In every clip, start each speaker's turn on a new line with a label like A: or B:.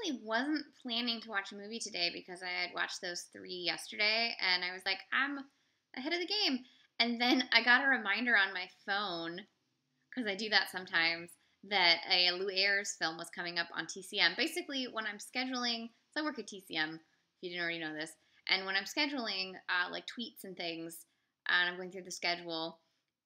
A: really wasn't planning to watch a movie today because I had watched those three yesterday, and I was like, I'm ahead of the game. And then I got a reminder on my phone because I do that sometimes that a Lew Ayres film was coming up on TCM. Basically, when I'm scheduling, so I work at TCM. If you didn't already know this, and when I'm scheduling uh, like tweets and things, and I'm going through the schedule,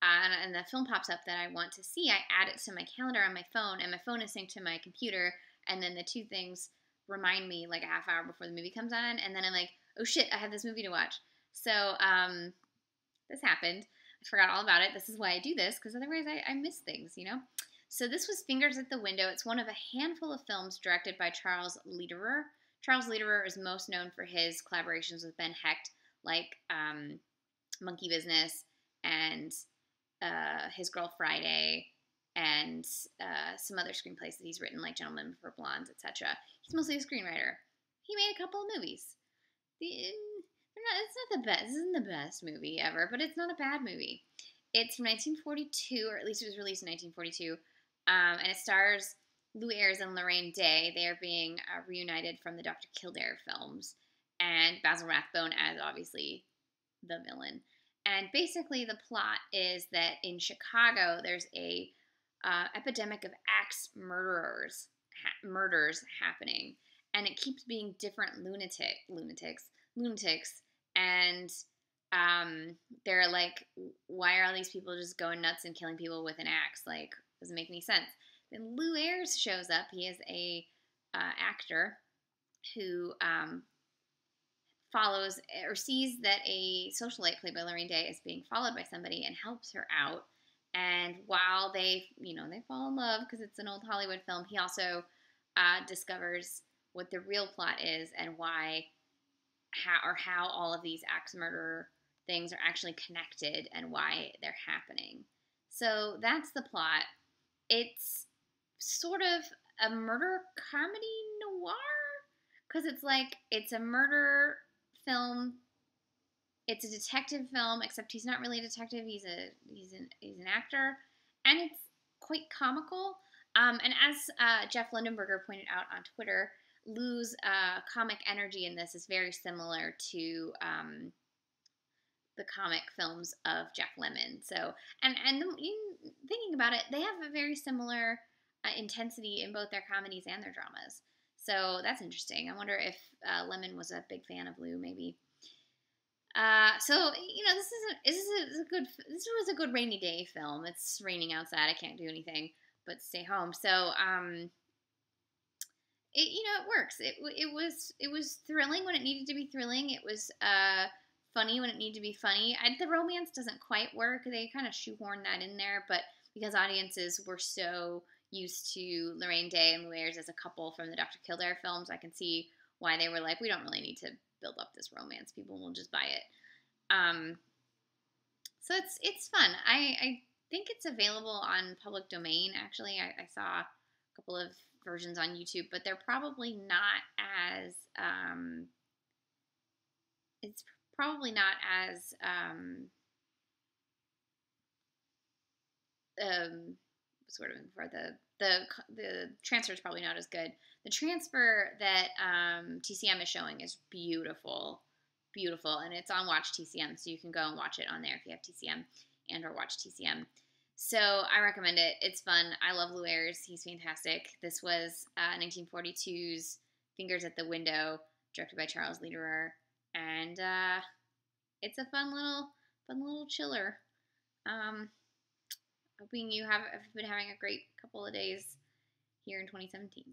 A: and, and the film pops up that I want to see, I add it to my calendar on my phone, and my phone is synced to my computer, and then the two things remind me like a half hour before the movie comes on, and then I'm like, oh shit, I have this movie to watch. So um, this happened. I forgot all about it. This is why I do this because otherwise I, I miss things, you know. So this was Fingers at the Window. It's one of a handful of films directed by Charles Lederer. Charles Lederer is most known for his collaborations with Ben Hecht, like um, Monkey Business and uh, His Girl Friday, and uh, some other screenplays that he's written, like Gentlemen Prefer Blondes, etc. He's mostly a screenwriter. He made a couple of movies. The, not, it's not the best. This isn't the best movie ever, but it's not a bad movie. It's from 1942, or at least it was released in 1942, um, and it stars Lew Ayres and Laraine Day. They are being uh, reunited from the Dr. Kildare films, and Basil Rathbone as obviously the villain. And basically, the plot is that in Chicago, there's a uh, epidemic of axe murderers, ha- murders happening, and it keeps being different lunatic lunatics, lunatics, and um, they're like, why are all these people just going nuts and killing people with an axe? Like, doesn't make any sense. Then Lew Ayres shows up. He is a uh, actor who um, follows or sees that a socialite played by Laraine Day is being followed by somebody and helps her out. And while they, you know, they fall in love because it's an old Hollywood film, he also uh, discovers what the real plot is and why, how or how all of these axe murder things are actually connected and why they're happening. So that's the plot. It's sort of a murder comedy noir because it's like it's a murder film. It's a detective film, except he's not really a detective. He's a he's an he's an actor, and it's quite comical. Um, and as uh, Jeff Lindenberger pointed out on Twitter, Lew's uh, comic energy in this is very similar to um, the comic films of Jack Lemmon. So, and and thinking about it, they have a very similar uh, intensity in both their comedies and their dramas. So that's interesting. I wonder if uh, Lemmon was a big fan of Lou, maybe. Uh, so you know, this is a, this is a good this was a good rainy day film. It's raining outside. I can't do anything but stay home. So um, it you know it works. It it was it was thrilling when it needed to be thrilling. It was uh funny when it needed to be funny. I, the romance doesn't quite work. They kind of shoehorn that in there, but because audiences were so used to Laraine Day and Lew as a couple from the Dr. Kildare films, I can see why they were like, we don't really need to build up this romance. People will just buy it. Um, so it's it's fun. I, I think it's available on public domain. Actually, I, I, saw a couple of versions on YouTube, but they're probably not as um, it's probably not as um, um, sort of for the the the transfer is probably not as good. The transfer that um, TCM is showing is beautiful, beautiful, and it's on Watch TCM, so you can go and watch it on there if you have TCM and or Watch TCM. So I recommend it. It's fun. I love Ayres. He's fantastic. This was uh, 1942's Fingers at the Window, directed by Charles Lederer, and uh, it's a fun little fun little chiller. Um, hoping you have, been having a great couple of days here in 2017.